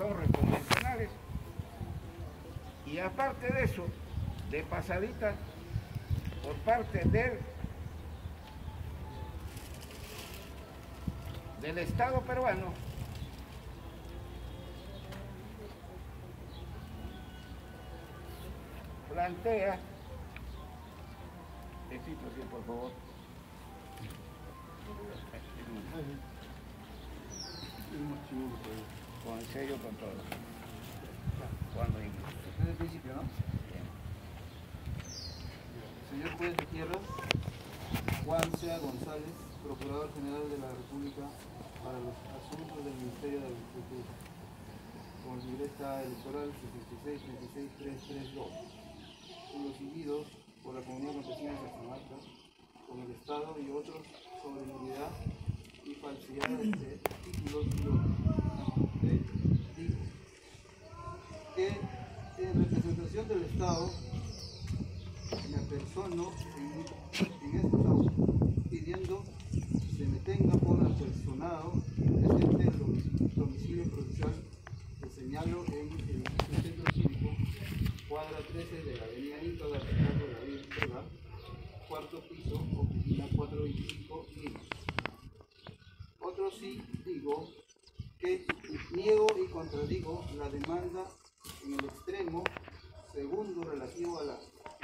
son reconvencionales. Y aparte de eso, de pasadita, por parte del, del Estado peruano, plantea, Besito, sí, por favor. Con sello, con todo. Cuando Desde el principio, ¿no? Señor juez de tierra, Juan Sea González, Procurador General de la República para los Asuntos del Ministerio de Agricultura. Con libreta electoral 66-36-332. Los seguidos por la Comunidad Campesina de Cajamarca, con el Estado y otros sobre nulidad y falsidad de títulos y otros. De títulos. En representación del Estado me apersono en, en estos autos pidiendo se me tenga por apersonado presente el domicilio, provincial que señalo en el centro cívico, cuadra 13 de la avenida Inca de Ricardo David Ortega, cuarto piso, oficina 425 Lima. Otro sí digo que niego y contradigo la demanda en el extremo segundo relativo a la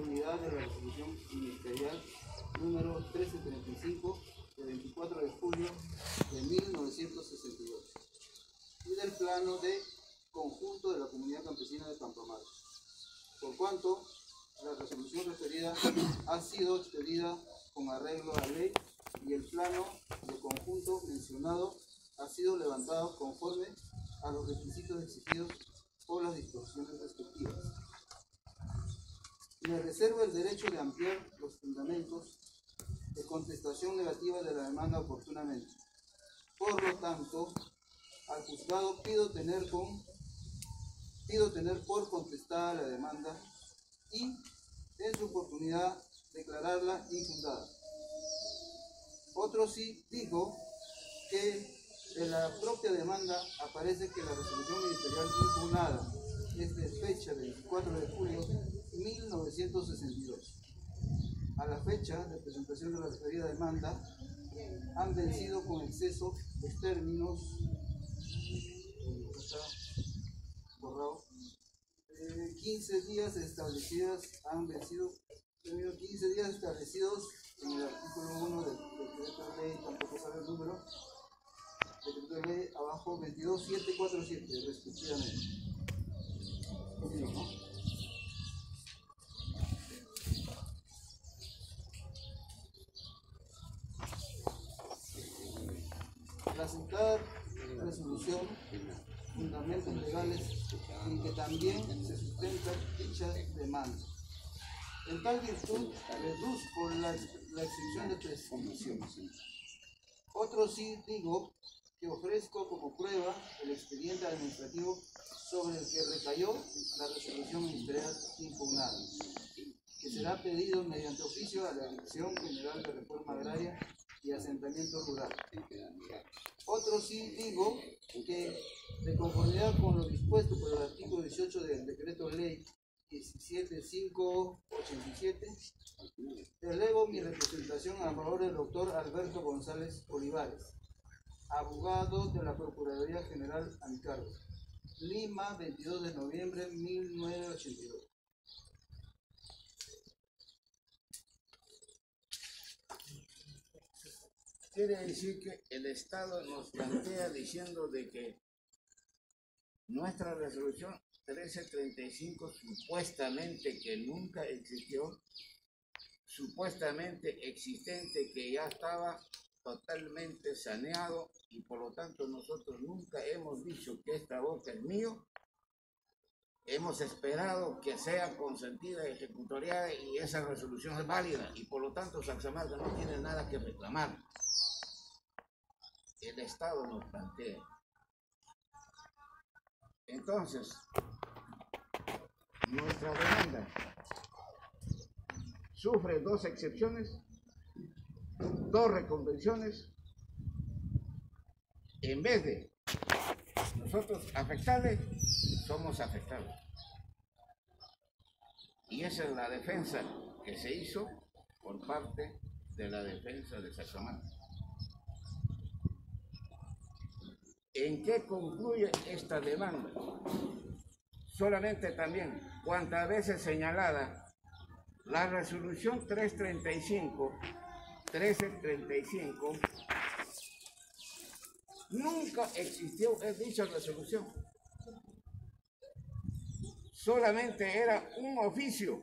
unidad de la resolución ministerial número 1335 de 24 de julio de 1962 y del plano de conjunto de la comunidad campesina de Campamar. Por cuanto la resolución referida ha sido expedida con arreglo a la ley y el plano de conjunto mencionado ha sido levantado conforme a los requisitos exigidos por las disposiciones respectivas. Me reservo el derecho de ampliar los fundamentos de contestación negativa de la demanda oportunamente. Por lo tanto, al juzgado pido tener, con, pido tener por contestada la demanda y, en su oportunidad, declararla infundada. Otro sí digo que en la propia demanda aparece que la resolución ministerial impugnada es de fecha 24 de julio de 1962. A la fecha de presentación de la referida demanda han vencido con exceso los términos eh, borrado, eh, 15 días establecidas han vencido términos 15 días establecidos en el artículo 1 del decreto de ley, tampoco sabe el número, de abajo 22747 respectivamente. Sí, ¿no? La citada resolución, fundamentos legales en que también se sustenta dicha demanda. En tal virtud, reduzco la, la excepción de prescripción. Otro sí digo que ofrezco como prueba el expediente administrativo sobre el que recayó la resolución ministerial impugnada, que será pedido mediante oficio a la Dirección General de Reforma Agraria y Asentamiento Rural. Otro sí digo que, de conformidad con lo dispuesto por el artículo 18 del decreto ley 17587, delego mi representación a favor del doctor Alberto González Olivares, abogado de la Procuraduría General a. Lima, 22 de noviembre de 1982. Quiere decir que el Estado nos plantea diciendo de que nuestra resolución 1335 supuestamente que nunca existió, supuestamente existente que ya estaba totalmente saneado y por lo tanto nosotros nunca hemos dicho que esta boca es mío. Hemos esperado que sea consentida y ejecutoriada y esa resolución es válida y por lo tanto Saxamarca no tiene nada que reclamar. El Estado nos plantea. Entonces, nuestra demanda sufre dos excepciones, dos reconvenciones, en vez de nosotros afectados somos afectados. Y esa es la defensa que se hizo por parte de la defensa de Sacramento. ¿En qué concluye esta demanda? Solamente también, cuantas veces señalada, la resolución 335, 1335, nunca existió dicha resolución. Solamente era un oficio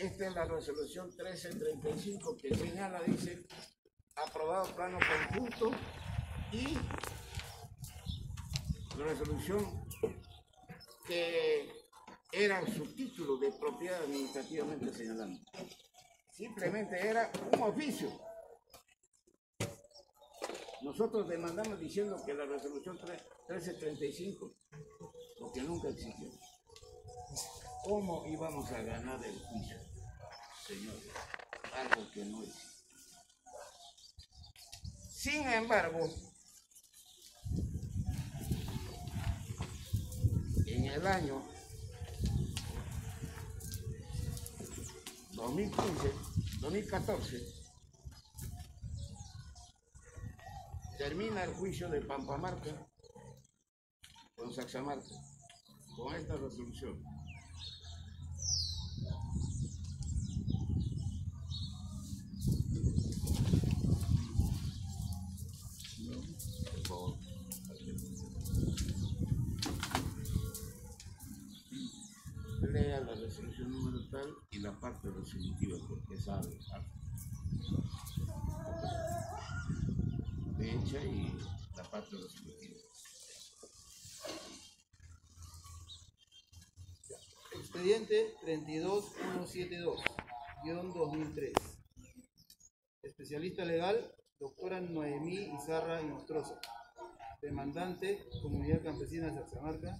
Esta es la resolución 1335 que señala, dice, aprobado plano conjunto y resolución que era su título de propiedad administrativamente señalando. Simplemente era un oficio. Nosotros demandamos diciendo que la resolución 1335, porque nunca existió. ¿Cómo íbamos a ganar el juicio? Señor, algo que no es. Sin embargo, en el año 2015, 2014, termina el juicio de Pampamarca con Saxamarca, con esta resolución. la resolución número tal y la parte resolutiva, porque sabe, fecha y parte resolutiva. Expediente 32172-2003. Especialista legal, doctora Noemí Izarra Nostroza. Demandante, Comunidad Campesina de Saxamarca,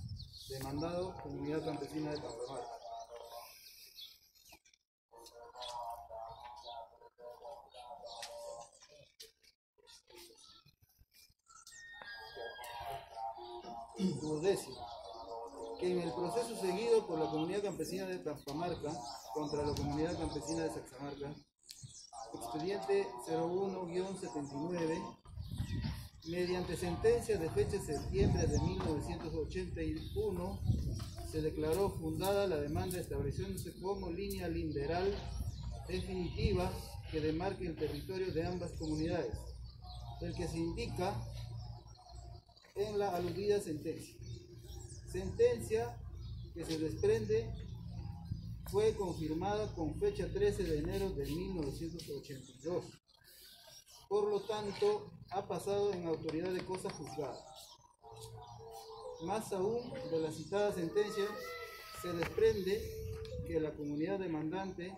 Demandado, Comunidad Campesina de Pampamar. Duodécimo. Que en el proceso seguido por la comunidad campesina de Pampamarca contra la comunidad campesina de Saxamarca, expediente 01-79 Mediante sentencia de fecha de septiembre de 1981, se declaró fundada la demanda estableciéndose como línea linderal definitiva que demarque el territorio de ambas comunidades, el que se indica en la aludida sentencia. Sentencia que se desprende fue confirmada con fecha 13 de enero de 1982. Por lo tanto, ha pasado en autoridad de cosas juzgadas. Más aún de la citada sentencia, se desprende que la comunidad demandante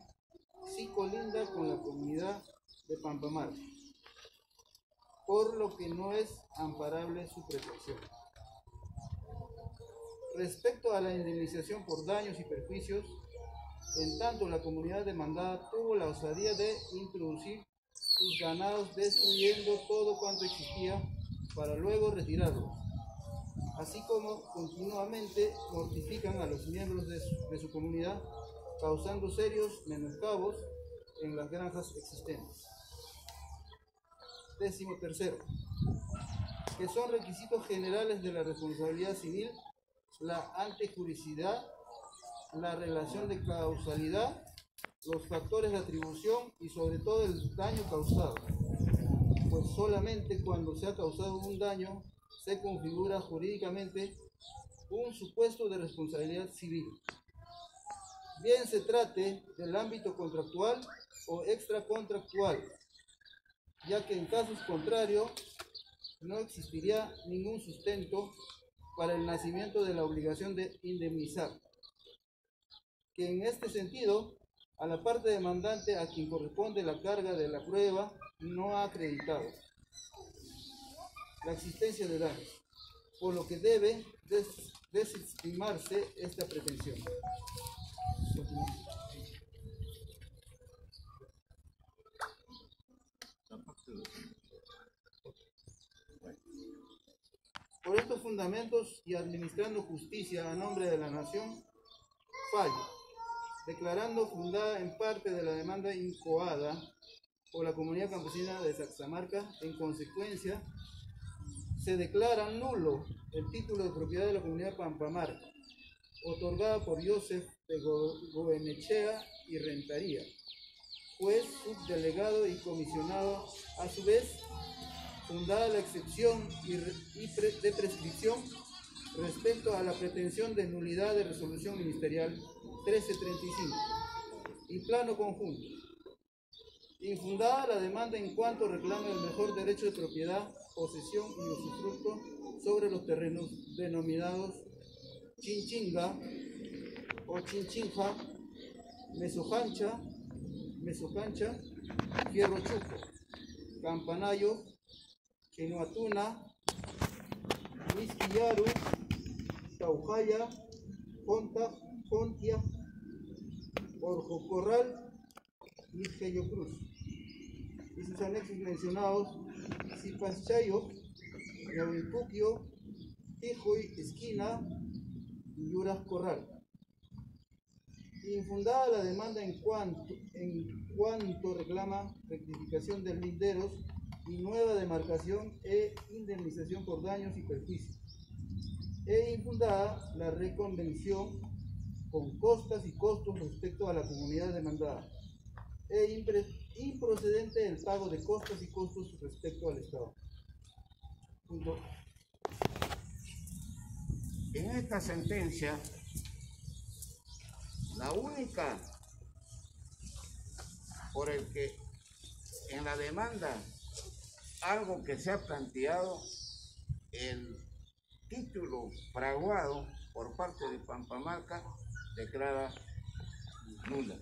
sí colinda con la comunidad de Pampamar, por lo que no es amparable su protección. Respecto a la indemnización por daños y perjuicios, en tanto la comunidad demandada tuvo la osadía de introducir sus ganados destruyendo todo cuanto existía para luego retirarlos, así como continuamente mortifican a los miembros de su, comunidad, causando serios menoscabos en las granjas existentes. Décimo tercero, que son requisitos generales de la responsabilidad civil, la antejuricidad, la relación de causalidad los factores de atribución y sobre todo el daño causado, pues solamente cuando se ha causado un daño se configura jurídicamente un supuesto de responsabilidad civil. Bien se trate del ámbito contractual o extracontractual, ya que en casos contrarios no existiría ningún sustento para el nacimiento de la obligación de indemnizar. Que en este sentido a la parte demandante a quien corresponde la carga de la prueba no ha acreditado la existencia de daños, por lo que debe desestimarse esta pretensión. Por estos fundamentos y administrando justicia a nombre de la nación, fallo, declarando fundada en parte de la demanda incoada por la comunidad campesina de Saxamarca, en consecuencia, se declara nulo el título de propiedad de la comunidad Pampamarca, otorgada por Joseph de Gobenechea y Rentaría, juez subdelegado y comisionado, a su vez, fundada la excepción y, de prescripción respecto a la pretensión de nulidad de resolución ministerial 1335 y plano conjunto. Infundada la demanda en cuanto reclama el mejor derecho de propiedad, posesión y usufructo sobre los terrenos denominados Chinchinga o Chinchinja, Mesojancha, Mesocancha, Fierro Chuco, Campanayo, Chenuatuna, Misquillaru, Taujaya, Ponta, Pontia, Orjo Corral y Cruz. Y sus anexos mencionados, Zipaschayo, Yahuipuquio, Tijoy, Esquina y Yuras Corral. Infundada la demanda en cuanto, en cuanto reclama rectificación de linderos y nueva demarcación e indemnización por daños y perjuicios. E infundada la reconvención con costas y costos respecto a la comunidad demandada. E improcedente el pago de costas y costos respecto al Estado. En esta sentencia, la única por el que en la demanda algo que se ha planteado el título fraguado por parte de Pampamarca declara nula.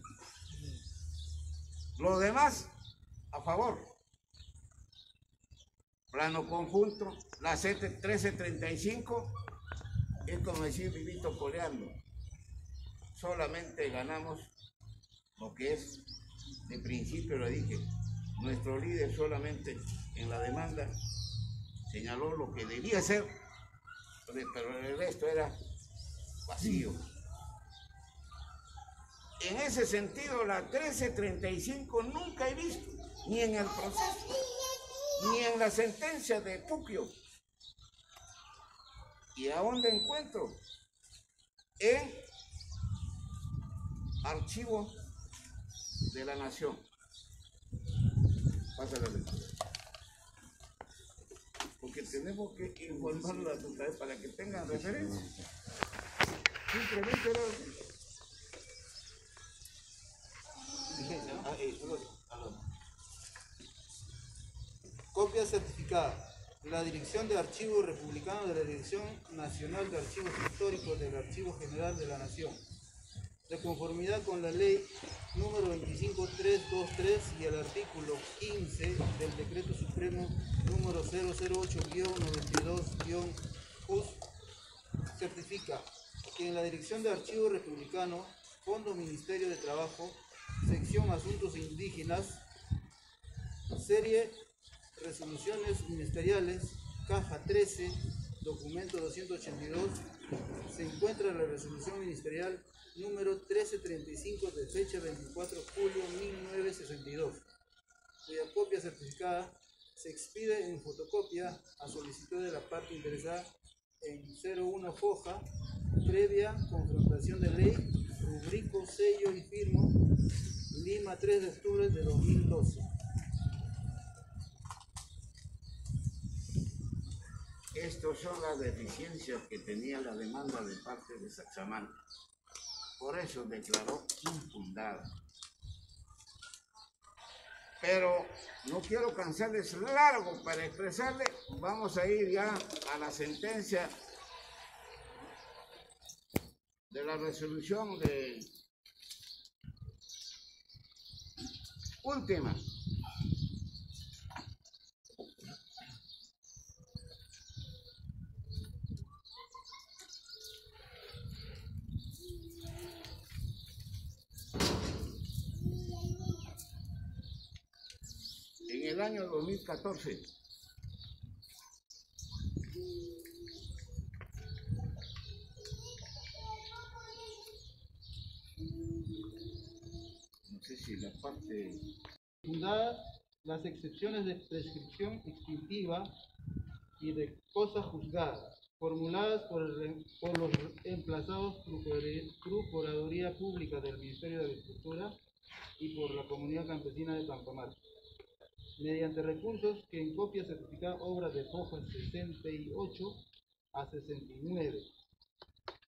Lo demás, a favor. Plano conjunto, la C1335 es como decir vivito coleando. Solamente ganamos lo que es, de principio lo dije, nuestro líder solamente en la demanda señaló lo que debía ser, pero el resto era vacío. En ese sentido, la 1335 nunca he visto, ni en el proceso, ni en la sentencia de Puquio. ¿Y a dónde encuentro? En archivo de la nación. Pásale la lectura porque tenemos que informarlo a vez para que tengan referencia. Simplemente era Copia certificada. La Dirección de Archivos Republicano de la Dirección Nacional de Archivos Históricos del Archivo General de la Nación de conformidad con la ley número 25323 y el artículo 15 del decreto supremo número 008-92-JUS, certifica que en la Dirección de Archivos Republicano, Fondo Ministerio de Trabajo, sección Asuntos Indígenas, serie Resoluciones Ministeriales, caja 13, documento 282, se encuentra la resolución ministerial número 1335 de fecha 24 de julio 1962, cuya copia certificada se expide en fotocopia a solicitud de la parte interesada en 01 foja, previa confrontación de ley, rubrico, sello y firmo, Lima 3 de octubre de 2012. Estas son las deficiencias que tenía la demanda de parte de Saxamán. Por eso declaró infundada. Pero no quiero cansarles largo para expresarle. Vamos a ir ya a la sentencia de la resolución de última. 2014. No sé si la parte... Fundadas las excepciones de prescripción extintiva y de cosa juzgada, formuladas por, el, por los emplazados Procuraduría Pública del Ministerio de Agricultura y por la Comunidad Campesina de Campamar mediante recursos que en copia certificada obra de hojas 68 a 69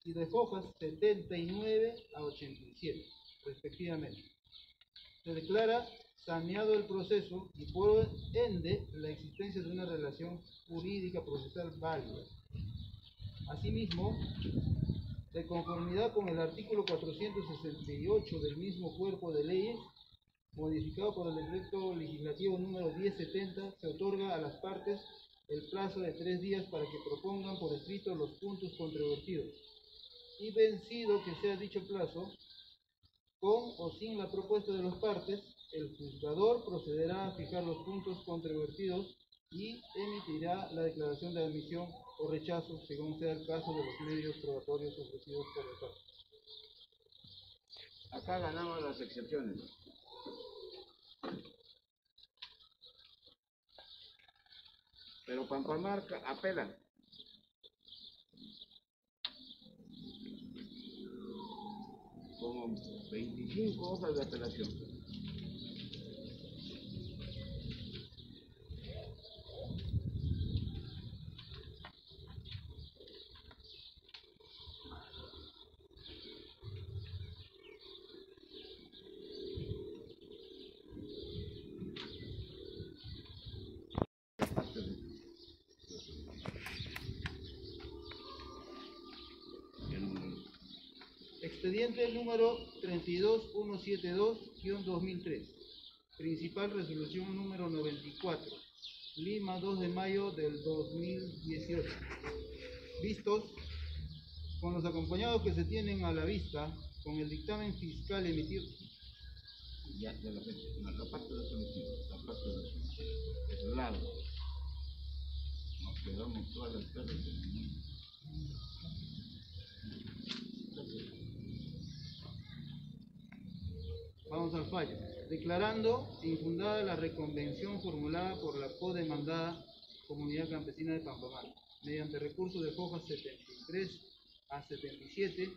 y de hojas 79 a 87, respectivamente. Se declara saneado el proceso y por ende la existencia de una relación jurídica procesal válida. Asimismo, de conformidad con el artículo 468 del mismo cuerpo de leyes, modificado por el decreto legislativo número 1070, se otorga a las partes el plazo de tres días para que propongan por escrito los puntos controvertidos. Y vencido que sea dicho plazo, con o sin la propuesta de las partes, el juzgador procederá a fijar los puntos controvertidos y emitirá la declaración de admisión o rechazo según sea el caso de los medios probatorios ofrecidos por el parte. Acá ganamos las excepciones. Pero Pampamarca apela. Como 25 hojas de apelación. El- Expediente número 32172-2003. Principal resolución número 94. Lima, 2 de mayo del 2018. Vistos con los acompañados que se tienen a la vista con el dictamen fiscal emitido. Ya, ya la, no, la parte de solicitud, la parte de solicitud, es largo. Nos quedamos todas las tardes en el mundo. Vamos al fallo. Declarando infundada la reconvención formulada por la co-demandada Comunidad Campesina de Pampamar, mediante recurso de hojas 73 a 77,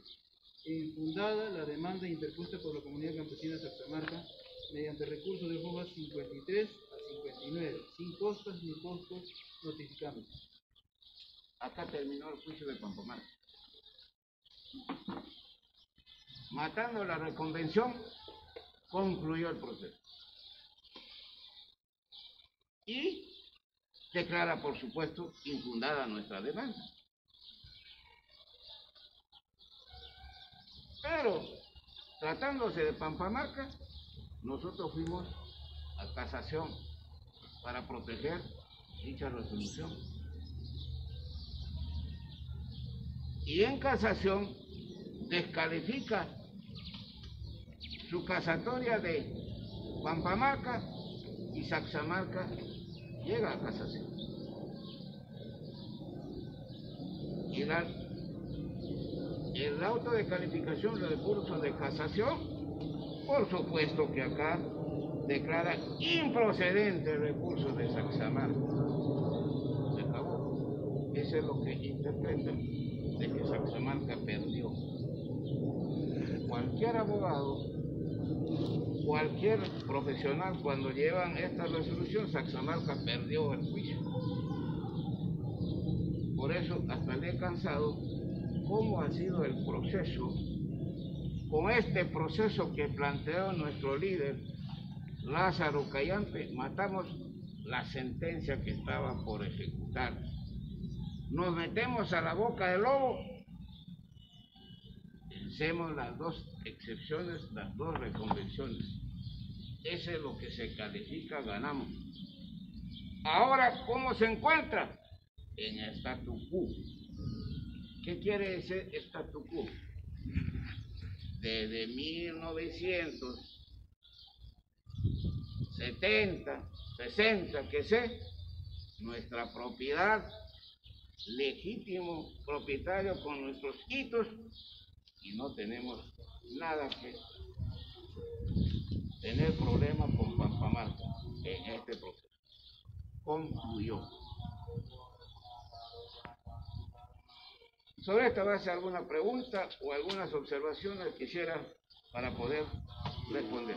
e infundada la demanda interpuesta por la Comunidad Campesina de Saxamarca, mediante recurso de hojas 53 a 59, sin costas ni costos notificables. Acá terminó el juicio de Pampomar. Matando la reconvención, concluyó el proceso. Y declara, por supuesto, infundada nuestra demanda. Pero, tratándose de Pampamarca, nosotros fuimos a casación para proteger dicha resolución. y en casación descalifica su casatoria de Pampamarca y Saxamarca llega a casación. Y la- el auto de calificación del recurso de casación, por supuesto que acá declara improcedente el recurso de Saxamarca. Se acabó. Eso es lo que interpreta de que Saxamarca perdió. Cualquier abogado, cualquier profesional, cuando llevan esta resolución, Saxamarca perdió el juicio. Por eso hasta le he cansado cómo ha sido el proceso, con este proceso que planteó nuestro líder, Lázaro Cayampe, matamos la sentencia que estaba por ejecutar nos metemos a la boca del lobo, pensemos las dos excepciones, las dos reconvenciones. Ese es lo que se califica, ganamos. Ahora, ¿cómo se encuentra? En statu quo. ¿Qué quiere decir statu quo? Desde 1970, 60, que sé, nuestra propiedad legítimo propietario con nuestros hitos y no tenemos nada que tener problemas con Pampamarca en este proceso. Concluyó. Sobre esta base, alguna pregunta o algunas observaciones quisiera para poder responder.